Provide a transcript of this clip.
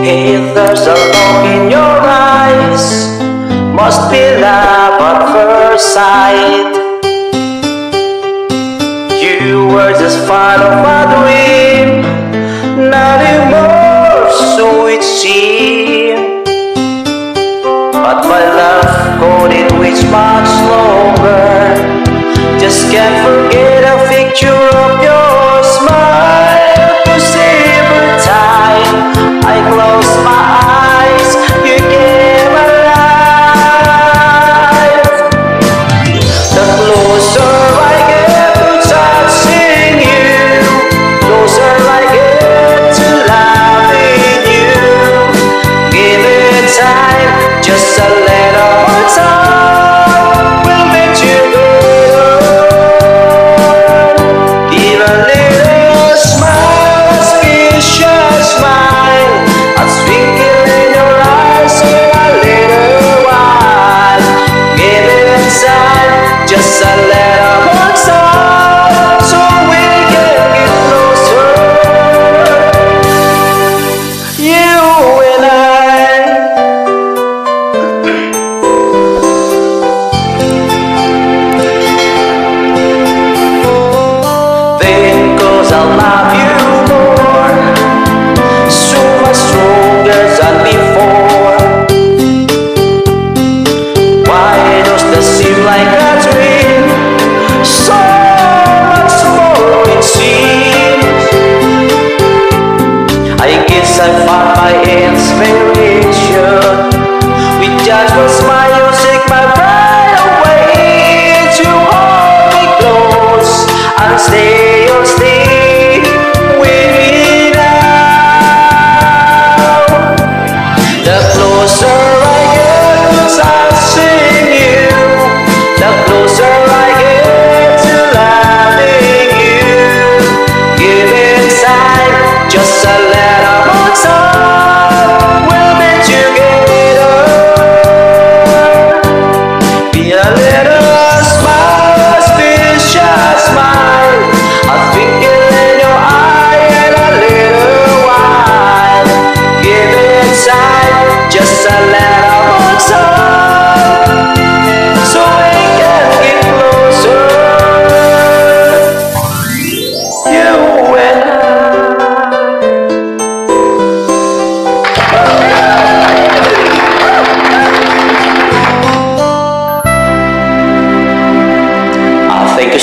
If there's a look in your eyes, must be love at first sight. You were just part of my dream, not anymore, so it seems. But my love couldn't reach much longer, just can't forget. close I love you. little